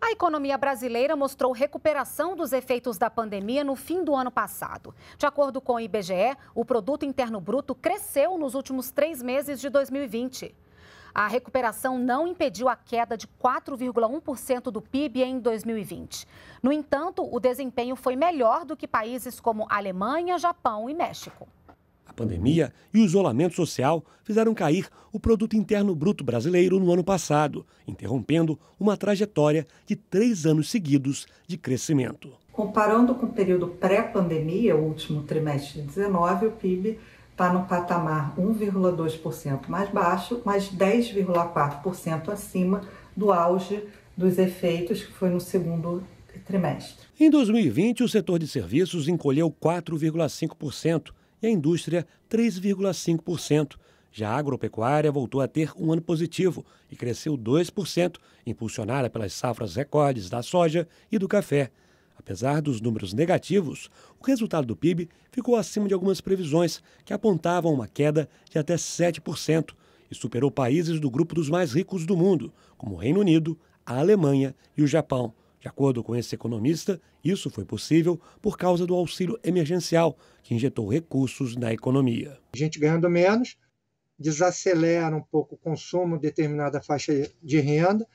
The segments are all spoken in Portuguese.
A economia brasileira mostrou recuperação dos efeitos da pandemia no fim do ano passado. De acordo com o IBGE, o Produto Interno Bruto cresceu nos últimos três meses de 2020. A recuperação não impediu a queda de 4,1% do PIB em 2020. No entanto, o desempenho foi melhor do que países como Alemanha, Japão e México. Pandemia e o isolamento social fizeram cair o produto interno bruto brasileiro no ano passado, interrompendo uma trajetória de três anos seguidos de crescimento. Comparando com o período pré-pandemia, o último trimestre de 19, o PIB está no patamar 1,2% mais baixo, mas 10,4% acima do auge dos efeitos que foi no segundo trimestre. Em 2020, o setor de serviços encolheu 4,5% e a indústria 3,5%. Já a agropecuária voltou a ter um ano positivo e cresceu 2%, impulsionada pelas safras recordes da soja e do café. Apesar dos números negativos, o resultado do PIB ficou acima de algumas previsões, que apontavam uma queda de até 7%, e superou países do grupo dos mais ricos do mundo, como o Reino Unido, a Alemanha e o Japão. De acordo com esse economista, isso foi possível por causa do auxílio emergencial, que injetou recursos na economia. A gente ganhando menos, desacelera um pouco o consumo de determinada faixa de renda,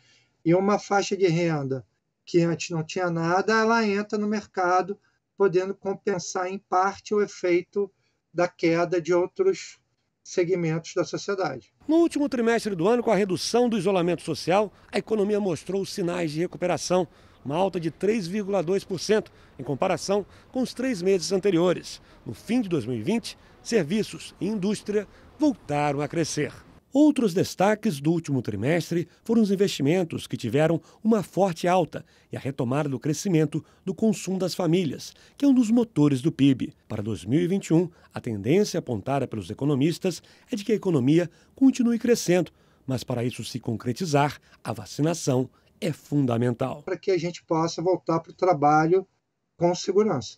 e uma faixa de renda que antes não tinha nada, ela entra no mercado, podendo compensar em parte o efeito da queda de outros segmentos da sociedade. No último trimestre do ano, com a redução do isolamento social, a economia mostrou sinais de recuperação uma alta de 3,2% em comparação com os três meses anteriores. No fim de 2020, serviços e indústria voltaram a crescer. Outros destaques do último trimestre foram os investimentos, que tiveram uma forte alta, e a retomada do crescimento do consumo das famílias, que é um dos motores do PIB. Para 2021, a tendência apontada pelos economistas é de que a economia continue crescendo, mas para isso se concretizar, a vacinação é fundamental. Para que a gente possa voltar para o trabalho com segurança.